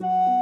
you